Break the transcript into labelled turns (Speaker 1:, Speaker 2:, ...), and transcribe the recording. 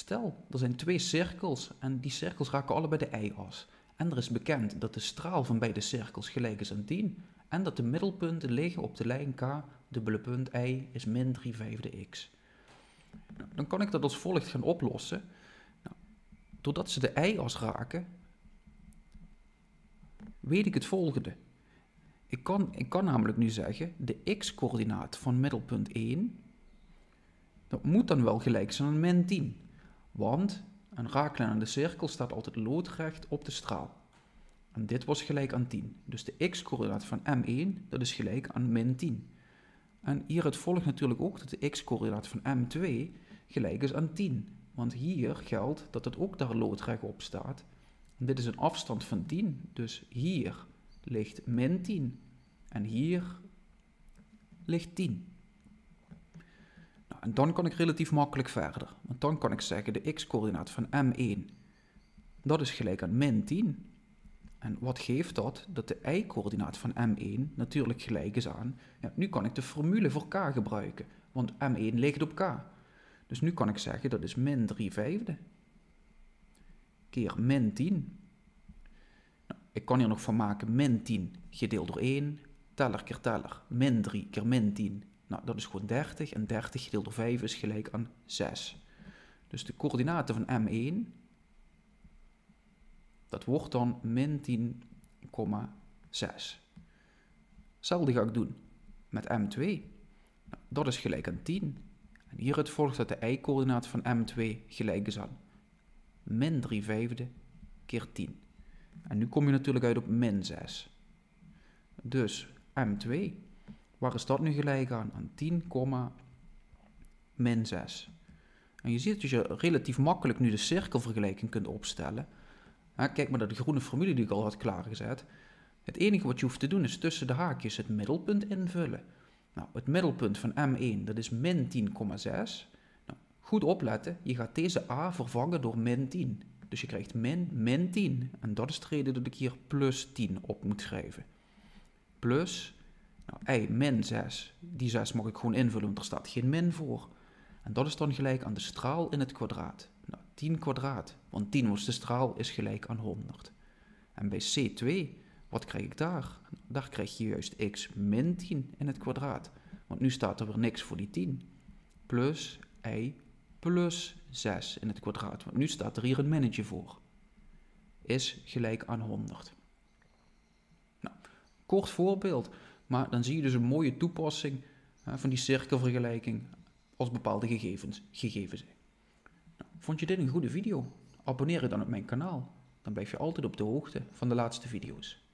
Speaker 1: Stel, er zijn twee cirkels en die cirkels raken allebei de y-as. En er is bekend dat de straal van beide cirkels gelijk is aan 10 en dat de middelpunten liggen op de lijn k, dubbele punt y is min 3 vijfde x. Nou, dan kan ik dat als volgt gaan oplossen. Nou, doordat ze de y-as raken, weet ik het volgende. Ik kan, ik kan namelijk nu zeggen, de x-coördinaat van middelpunt 1, dat moet dan wel gelijk zijn aan min 10. Want een raaklijn aan de cirkel staat altijd loodrecht op de straal. En dit was gelijk aan 10. Dus de x-coördinaat van m1, dat is gelijk aan min 10. En hieruit volgt natuurlijk ook dat de x-coördinaat van m2 gelijk is aan 10. Want hier geldt dat het ook daar loodrecht op staat. En dit is een afstand van 10, dus hier ligt min 10. En hier ligt 10. Nou, en dan kan ik relatief makkelijk verder. Dan kan ik zeggen de x-coördinaat van m1, dat is gelijk aan min 10. En wat geeft dat? Dat de y-coördinaat van m1 natuurlijk gelijk is aan... Ja, nu kan ik de formule voor k gebruiken, want m1 ligt op k. Dus nu kan ik zeggen dat is min 3 vijfde keer min 10. Nou, ik kan hier nog van maken min 10 gedeeld door 1, teller keer teller, min 3 keer min 10. Nou, dat is gewoon 30 en 30 gedeeld door 5 is gelijk aan 6. Dus de coördinaten van m1 dat wordt dan min 10,6. Hetzelfde ga ik doen met m2. Nou, dat is gelijk aan 10. En hieruit volgt dat de y-coördinaat van m2 gelijk is aan min 3 vijfde keer 10. En nu kom je natuurlijk uit op min 6. Dus m2, waar is dat nu gelijk aan? Aan 10, min 6. En je ziet dat je relatief makkelijk nu de cirkelvergelijking kunt opstellen kijk maar naar de groene formule die ik al had klaargezet. Het enige wat je hoeft te doen is tussen de haakjes het middelpunt invullen. Nou, het middelpunt van M1, dat is min 10,6. Nou, goed opletten, je gaat deze A vervangen door min 10. Dus je krijgt min, min 10. En dat is de reden dat ik hier plus 10 op moet schrijven. Plus, nou, y min 6. Die 6 mag ik gewoon invullen, want er staat geen min voor. En dat is dan gelijk aan de straal in het kwadraat. 10 kwadraat, want 10 was de straal, is gelijk aan 100. En bij C2, wat krijg ik daar? Daar krijg je juist x min 10 in het kwadraat, want nu staat er weer niks voor die 10. Plus y plus 6 in het kwadraat, want nu staat er hier een minnetje voor. Is gelijk aan 100. Nou, kort voorbeeld, maar dan zie je dus een mooie toepassing van die cirkelvergelijking als bepaalde gegevens gegeven zijn. Vond je dit een goede video? Abonneer je dan op mijn kanaal. Dan blijf je altijd op de hoogte van de laatste video's.